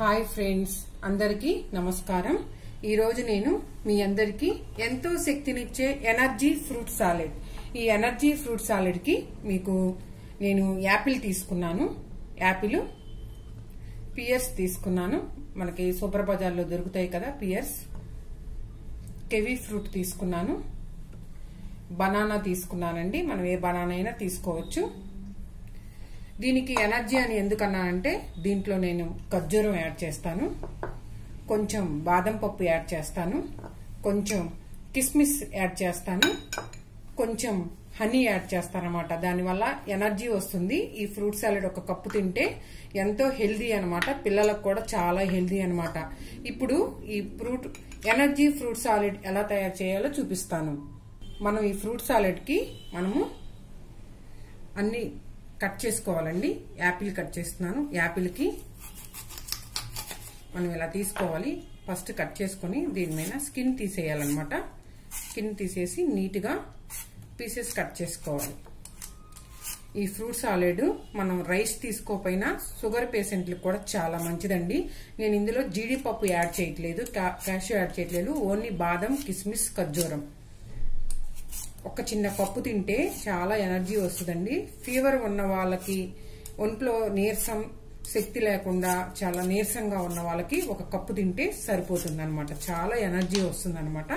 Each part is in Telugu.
హాయ్ ఫ్రెండ్స్ అందరికీ నమస్కారం. ఈరోజు నేను మీ అందరికీ ఎంతో శక్తినిచ్చే ఎనర్జీ ఫ్రూట్ సాలెడ్. ఈ ఎనర్జీ ఫ్రూట్ సాలెడ్కి మీకు నేను యాపిల్ తీసుకున్నాను. యాపిల్ పియర్స్ తీసుకున్నాను. మనకి సూపర్ బజార్లో దొరుకుతాయి కదా పియర్స్. కెవీ ఫ్రూట్ తీసుకున్నాను. బనానా తీసుకున్నానండి. మనం ఏ బనానా అయినా తీసుకోవచ్చు. దీనికి ఎనర్జీ అని ఎందుకన్నా అంటే దీంట్లో నేను ఖర్జూరం యాడ్ చేస్తాను. కొంచెం బాదం పప్పు యాడ్ చేస్తాను. కొంచెం కిస్మిస్ యాడ్ చేస్తాను. కొంచెం హనీ యాడ్ చేస్తానమాట. దానివల్ల ఎనర్జీ వస్తుంది. ఈ ఫ్రూట్ సాలెడ్ ఒక కప్పు తింటే ఎంతో హెల్దీ అనమాట పిల్లలకు కూడా చాలా హెల్దీ అనమాట ఇప్పుడు ఈ ఫ్రూట్ ఎనర్జీ ఫ్రూట్ సాలెడ్ ఎలా తయారు చేయాలో చూపిస్తాను. మనం ఈ ఫ్రూట్ సాలెడ్కి మనము అన్ని కట్ చేసుకోవాలండి. యాపిల్ కట్ చేస్తున్నాను. యాపిల్కి మనం ఇలా తీసుకోవాలి. ఫస్ట్ కట్ చేసుకొని దీని మీద స్కిన్ తీసేయాలన్నమాట. స్కిన్ తీసేసి నీట్గా పీసెస్ కట్ చేసుకోవాలి. ఈ ఫ్రూట్ సాలెడ్ మనం రైస్ తీసుకోపోయినా షుగర్ పేషెంట్లకు కూడా చాలా మంచిదండి. నేను ఇందులో జీడిపప్పు యాడ్ చేయట్లేదు. క్యాషు యాడ్ చేయట్లేదు. ఓన్లీ బాదం కిస్మిస్ ఖర్జూరం. ఒక చిన్న పప్పు తింటే చాలా ఎనర్జీ వస్తుందండి. ఫీవర్ ఉన్న వాళ్ళకి ఒంట్లో నీరసం శక్తి లేకుండా చాలా నీరసంగా ఉన్న వాళ్ళకి ఒక కప్పు తింటే సరిపోతుంది అనమాట చాలా ఎనర్జీ వస్తుంది అనమాట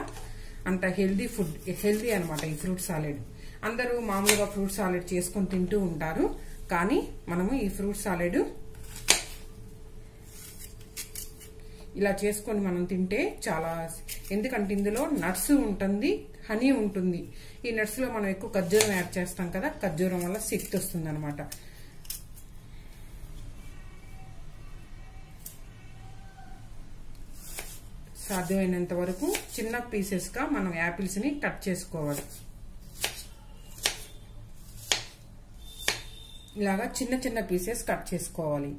అంత హెల్దీ ఫుడ్ హెల్దీ అనమాట ఈ ఫ్రూట్ సాలెడ్. అందరూ మామూలుగా ఫ్రూట్ సాలెడ్ చేసుకొని తింటూ ఉంటారు. కానీ మనము ఈ ఫ్రూట్ సాలెడ్ ఇలా చేసుకొని మనం తింటే చాలా ఎందుకంటే ఇందులో నట్స్ ఉంటుంది హనీ ఉంటుంది. ఈ నట్స్లో మనం ఎక్కువ ఖర్జూరం యాడ్ చేస్తాం కదా ఖర్జూరం వల్ల శక్తి వస్తుంది అనమాట సాధ్యమైనంత వరకు చిన్న పీసెస్గా మనం యాపిల్స్ని కట్ చేసుకోవాలి. ఇలాగా చిన్న చిన్న పీసెస్ కట్ చేసుకోవాలి.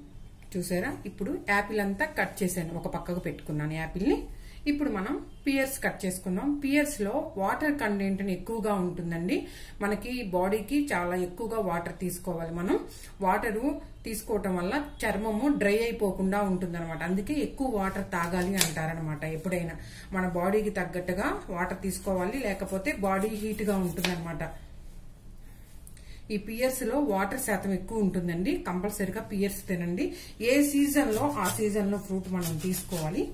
చూసారా? ఇప్పుడు యాపిల్ అంతా కట్ చేశాను. ఒక పక్కకు పెట్టుకున్నాను యాపిల్ని ఇప్పుడు మనం పియర్స్ కట్ చేసుకున్నాం పియర్స్లో వాటర్ కంటెంట్ ఎక్కువగా ఉంటుందండి. మనకి బాడీకి చాలా ఎక్కువగా వాటర్ తీసుకోవాలి మనం. వాటరు తీసుకోవటం వల్ల చర్మము డ్రై అయిపోకుండా ఉంటుంది అనమాట అందుకే ఎక్కువ వాటర్ తాగాలి అంటారనమాట ఎప్పుడైనా. మన బాడీకి తగ్గట్టుగా వాటర్ తీసుకోవాలి లేకపోతే బాడీ హీట్గా ఉంటుందన్నమాట. ఈ పియర్స్లో వాటర్ శాతం ఎక్కువ ఉంటుందండి. కంపల్సరిగా పియర్స్ తినండి. ఏ సీజన్లో ఆ సీజన్లో ఫ్రూట్ మనం తీసుకోవాలి.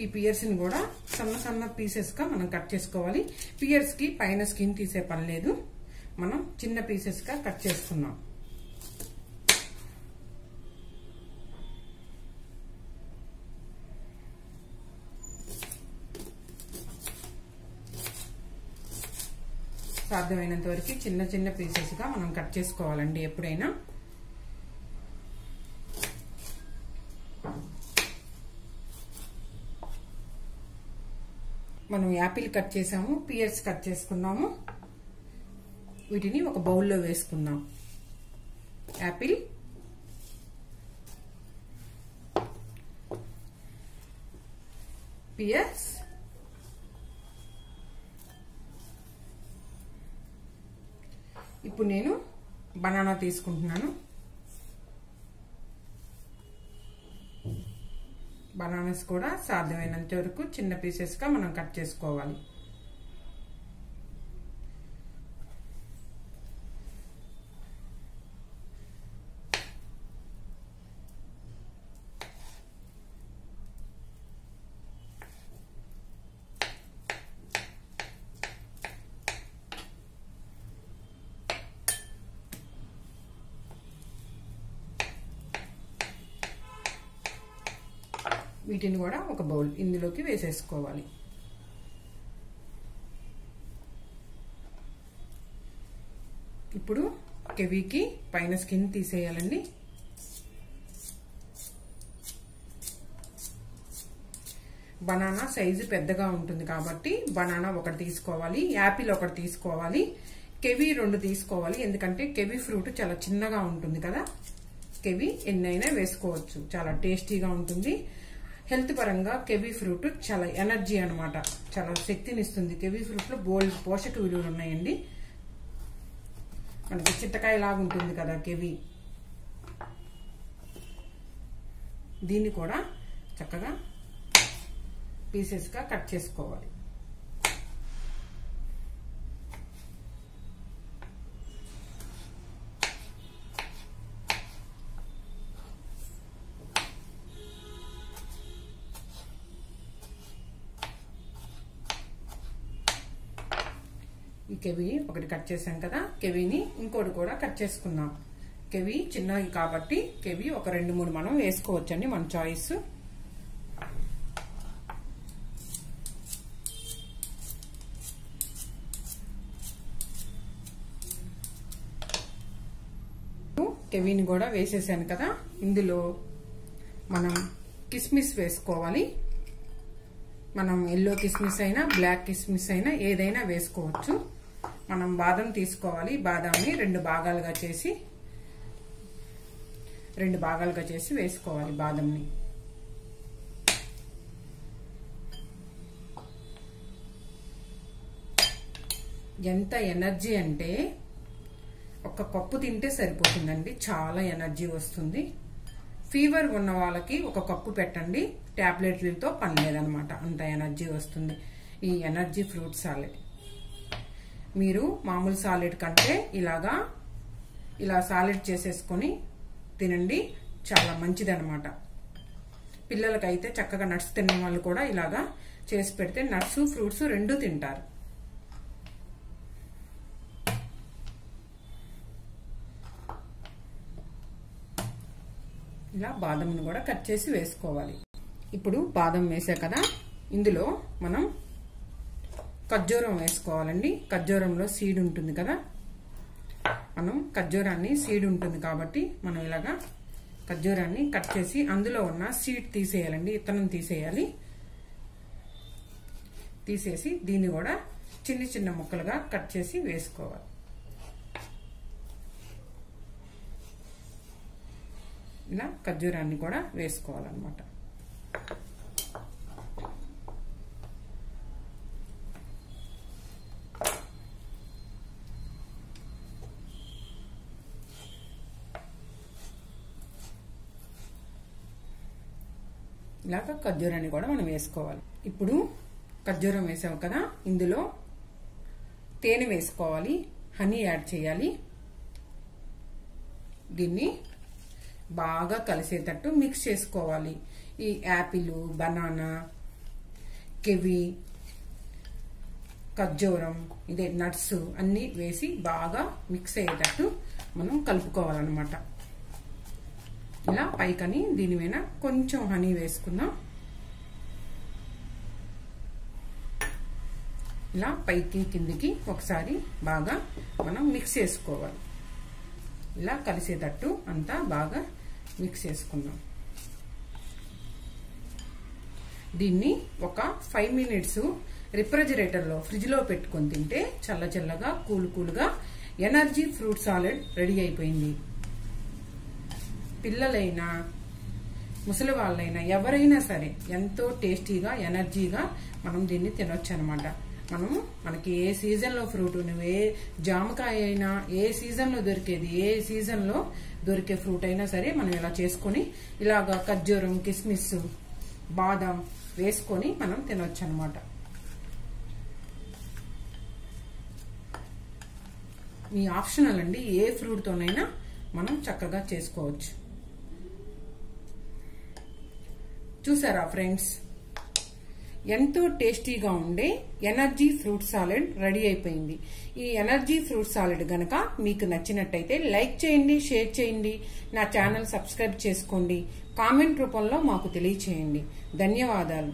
ఈ పియర్స్ని కూడా సన్న సన్న పీసెస్గా మనం కట్ చేసుకోవాలి. పియర్స్కి పైన స్కిన్ తీసే పని లేదు. మనం చిన్న పీసెస్గా కట్ చేసుకున్నాం. సాధ్యమైనంత వరకు చిన్న చిన్న పీసెస్గా మనం కట్ చేసుకోవాలండి ఎప్పుడైనా. మనం యాపిల్ కట్ చేసాము పియర్స్ కట్ చేసుకున్నాము. వీటిని ఒక బౌల్లో వేసుకుందాం. యాపిల్. పియర్స్. ఇప్పుడు నేను బనానా తీసుకుంటున్నాను. బనానాస్ కూడా సాధ్యమైనంత వరకు చిన్న పీసెస్గా మనం కట్ చేసుకోవాలి. వీటిని కూడా ఒక బౌల్ ఇందులోకి వేసేసుకోవాలి. ఇప్పుడు కెవీకి పైన స్కిన్ తీసేయాలండి. బనానా సైజు పెద్దగా ఉంటుంది కాబట్టి బనానా ఒకటి తీసుకోవాలి యాపిల్ ఒకటి తీసుకోవాలి కెవీ రెండు తీసుకోవాలి. ఎందుకంటే కెవీ ఫ్రూట్ చాలా చిన్నగా ఉంటుంది కదా. కెవీ ఎన్నైనా వేసుకోవచ్చు. చాలా టేస్టీగా ఉంటుంది. హెల్త్ పరంగా కెవీ ఫ్రూట్ చాలా ఎనర్జీ అనమాట చాలా శక్తినిస్తుంది. కెవీ ఫ్రూట్లో బోల్డ్ పోషక విలువలు ఉన్నాయండి. మనకి చిట్టకాయ లాగా ఉంటుంది కదా కెవీ. దీన్ని కూడా చక్కగా పీసెస్గా కట్ చేసుకోవాలి. ఈ కెవి ఒకటి కట్ చేసాం కదా. కెవిని ఇంకోటి కూడా కట్ చేసుకుందాం. కెవి చిన్నవి కాబట్టి కెవి ఒక రెండు మూడు మనం వేసుకోవచ్చండి మన చాయిస్. కెవీని కూడా వేసేసాను కదా. ఇందులో మనం కిస్మిస్ వేసుకోవాలి. మనం ఎల్లో కిస్మిస్ అయినా బ్లాక్ కిస్మిస్ అయినా ఏదైనా వేసుకోవచ్చు. మనం బాదం తీసుకోవాలి. బాదాంని రెండు భాగాలుగా చేసి రెండు భాగాలుగా చేసి వేసుకోవాలి బాదంని. ఎంత ఎనర్జీ అంటే ఒక కప్పు తింటే సరిపోతుందండి. చాలా ఎనర్జీ వస్తుంది. ఫీవర్ ఉన్న వాళ్ళకి ఒక కప్పు పెట్టండి. ట్యాబ్లెట్లతో పని లేదనమాట అంత ఎనర్జీ వస్తుంది. ఈ ఎనర్జీ ఫ్రూట్ సాలెడ్. మీరు మామూలు సాలెడ్ కంటే ఇలాగా ఇలా సాలెడ్ చేసేసుకొని తినండి. చాలా మంచిదనమాట పిల్లలకైతే చక్కగా నట్స్ తిన్న వాళ్ళు కూడా ఇలాగా చేసి పెడితే నట్స్ ఫ్రూట్స్ రెండు తింటారు. ఇలా బాదంను కూడా కట్ చేసి వేసుకోవాలి. ఇప్పుడు బాదం వేసా కదా ఇందులో మనం ఖర్జూరం వేసుకోవాలండి. ఖర్జూరంలో సీడ్ ఉంటుంది కదా? మనం ఖర్జూరాన్ని సీడ్ ఉంటుంది కాబట్టి మనం ఇలాగా ఖర్జూరాన్ని కట్ చేసి అందులో ఉన్న సీడ్ తీసేయాలండి. ఇత్తనం తీసేయాలి. తీసేసి దీన్ని కూడా చిన్న చిన్న ముక్కలుగా కట్ చేసి వేసుకోవాలి. ఇలా ఖర్జూరాన్ని కూడా వేసుకోవాలన్నమాట. ఇలాగ ఖర్జూరాన్ని కూడా మనం వేసుకోవాలి. ఇప్పుడు ఖర్జూరం వేసాము కదా ఇందులో తేనె వేసుకోవాలి హనీ యాడ్ చేయాలి. దీన్ని బాగా కలిసేటట్టు మిక్స్ చేసుకోవాలి. ఈ యాపిల్ బనానా కివి ఖర్జూరం ఇదే నట్స్ అన్నీ వేసి బాగా మిక్స్ అయ్యేటట్టు మనం కలుపుకోవాలన్నమాట. ఇలా పైకని దీని మీద కొంచెం హనీ వేసుకుందాం. ఇలా పైకి కిందికి ఒకసారి బాగా మనం మిక్స్ చేసుకోవాలి. ఇలా కలిసేటట్టు అంతా బాగా మిక్స్ చేసుకుందాం. దీన్ని ఒక ఫైవ్ మినిట్స్ రిఫ్రిజిరేటర్లో ఫ్రిడ్జ్లో పెట్టుకొని తింటే చల్ల చల్లగా కూల్ కూల్గా ఎనర్జీ ఫ్రూట్ సాలెడ్ రెడీ అయిపోయింది. పిల్లలైనా ముసలి వాళ్ళైనా ఎవరైనా సరే ఎంతో టేస్టీగా ఎనర్జీగా మనం దీన్ని తినొచ్చు అనమాట మనం మనకి ఏ సీజన్లో ఫ్రూట్ నువ్వు ఏ జామకాయ అయినా ఏ సీజన్లో దొరికేది ఏ సీజన్లో దొరికే ఫ్రూట్ అయినా సరే మనం ఇలా చేసుకొని ఇలాగా ఖర్జూరం కిస్మిస్ బాదం వేసుకొని మనం తినొచ్చు అనమాట మీ ఆప్షనల్ అండి ఏ ఫ్రూట్తోనైనా మనం చక్కగా చేసుకోవచ్చు. చూసారా ఫ్రెండ్స్? ఎంతో టేస్టీగా ఉండే ఎనర్జీ ఫ్రూట్ సాలెడ్ రెడీ అయిపోయింది. ఈ ఎనర్జీ ఫ్రూట్ సాలెడ్ గనక మీకు నచ్చినట్టయితే లైక్ చేయండి షేర్ చేయండి నా ఛానల్ సబ్స్క్రైబ్ చేసుకోండి కామెంట్ రూపంలో మాకు తెలియచేయండి. ధన్యవాదాలు.